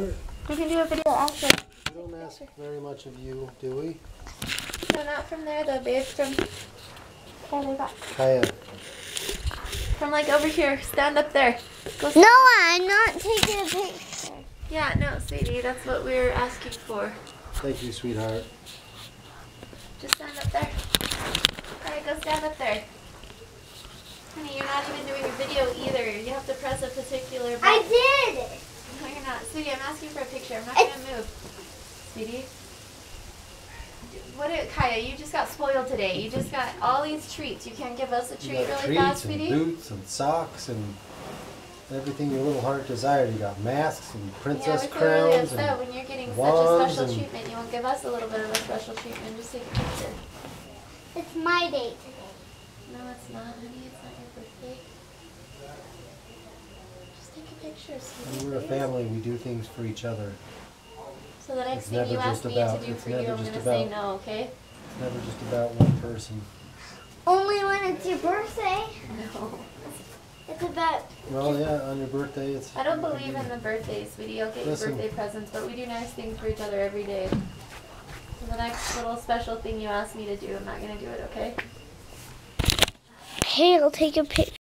We can do a video after. We don't ask very much of you, do we? No, not from there though, babe. From farther back. Kaya, From like over here. Stand up there. Go No, I'm not taking a picture. Yeah, no, sweetie, that's what we were asking for. thank you, sweetheart. Just stand up there. Alright, go stand up there. Honey, you're not even doing a video either. You have to press a particular button. I did. No, you're not. Sweetie, I'm asking for a picture. I'm not gonna move. Sweetie? What did, Kaya, you just got spoiled today. You just got all these treats. You can't give us a treat You got really fast, treats and sweetie? boots and socks and everything your little heart desired. You got masks and princess we feel really crowns upset and when you're getting such a special treatment. You won't give us a little bit of a special treatment. Just take a picture. It's my day today. No, it's not, honey. It's not your birthday. Just take a picture, when we're a family, we do things for each other. So the next It's thing never you ask just me about- to do it's for you, never I'm just gonna say about- no, okay? It's never just about one person. Only when it's your birthday. No. It's about. Well, yeah, on your birthday, it's. I don't believe in the birthdays, sweetie. I'll get you Listen. birthday presents, but we do nice things for each other every day. So the next little special thing you ask me to do, I'm not gonna do it, okay? Okay, I'll take a picture.